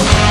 world